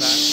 back.